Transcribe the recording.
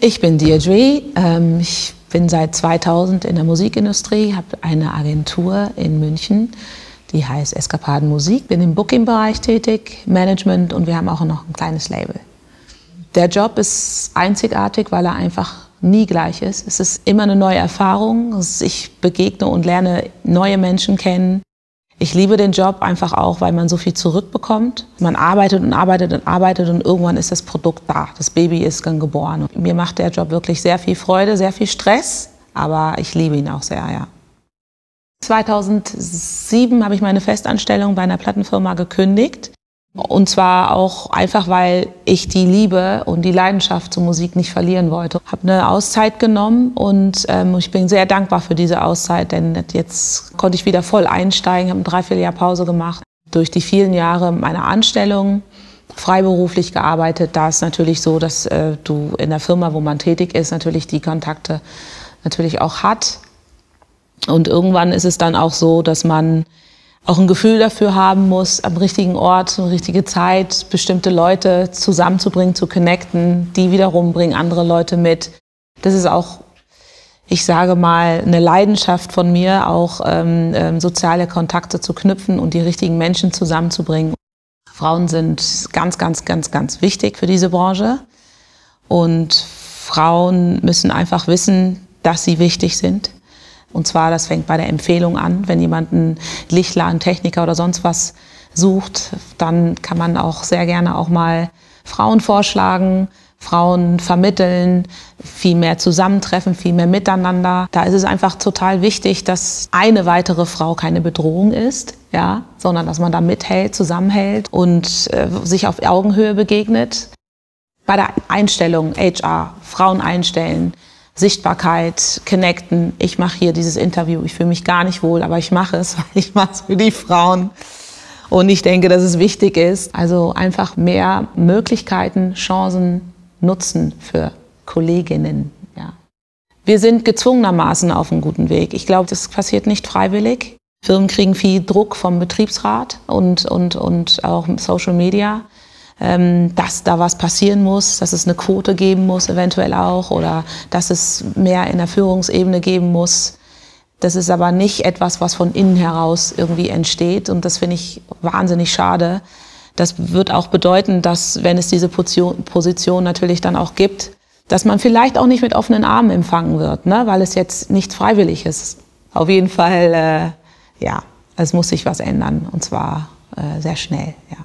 Ich bin Deirdre. Ähm, ich bin seit 2000 in der Musikindustrie, habe eine Agentur in München, die heißt Eskapaden Musik. Bin im Booking-Bereich tätig, Management und wir haben auch noch ein kleines Label. Der Job ist einzigartig, weil er einfach nie gleich ist. Es ist immer eine neue Erfahrung. Ich begegne und lerne neue Menschen kennen. Ich liebe den Job einfach auch, weil man so viel zurückbekommt. Man arbeitet und arbeitet und arbeitet und irgendwann ist das Produkt da. Das Baby ist dann geboren. Mir macht der Job wirklich sehr viel Freude, sehr viel Stress, aber ich liebe ihn auch sehr, ja. 2007 habe ich meine Festanstellung bei einer Plattenfirma gekündigt. Und zwar auch einfach, weil ich die Liebe und die Leidenschaft zur Musik nicht verlieren wollte. Habe eine Auszeit genommen und ähm, ich bin sehr dankbar für diese Auszeit, denn jetzt konnte ich wieder voll einsteigen, habe ein Dreivierteljahr Pause gemacht. Durch die vielen Jahre meiner Anstellung freiberuflich gearbeitet, da ist natürlich so, dass äh, du in der Firma, wo man tätig ist, natürlich die Kontakte natürlich auch hat. Und irgendwann ist es dann auch so, dass man auch ein Gefühl dafür haben muss, am richtigen Ort, eine richtige Zeit, bestimmte Leute zusammenzubringen, zu connecten. Die wiederum bringen andere Leute mit. Das ist auch, ich sage mal, eine Leidenschaft von mir, auch ähm, ähm, soziale Kontakte zu knüpfen und die richtigen Menschen zusammenzubringen. Frauen sind ganz, ganz, ganz, ganz wichtig für diese Branche. Und Frauen müssen einfach wissen, dass sie wichtig sind und zwar, das fängt bei der Empfehlung an. Wenn jemand einen Lichtler, einen Techniker oder sonst was sucht, dann kann man auch sehr gerne auch mal Frauen vorschlagen, Frauen vermitteln, viel mehr zusammentreffen, viel mehr miteinander. Da ist es einfach total wichtig, dass eine weitere Frau keine Bedrohung ist, ja, sondern dass man da mithält, zusammenhält und äh, sich auf Augenhöhe begegnet. Bei der Einstellung HR, Frauen einstellen, Sichtbarkeit, connecten. Ich mache hier dieses Interview. Ich fühle mich gar nicht wohl, aber ich mache es, weil ich mache es für die Frauen. Und ich denke, dass es wichtig ist. Also einfach mehr Möglichkeiten, Chancen nutzen für Kolleginnen. Ja. Wir sind gezwungenermaßen auf einem guten Weg. Ich glaube, das passiert nicht freiwillig. Firmen kriegen viel Druck vom Betriebsrat und, und, und auch Social Media dass da was passieren muss, dass es eine Quote geben muss, eventuell auch, oder dass es mehr in der Führungsebene geben muss. Das ist aber nicht etwas, was von innen heraus irgendwie entsteht. Und das finde ich wahnsinnig schade. Das wird auch bedeuten, dass, wenn es diese Position natürlich dann auch gibt, dass man vielleicht auch nicht mit offenen Armen empfangen wird, ne? weil es jetzt nichts freiwillig ist. Auf jeden Fall, äh, ja, es muss sich was ändern und zwar äh, sehr schnell, ja.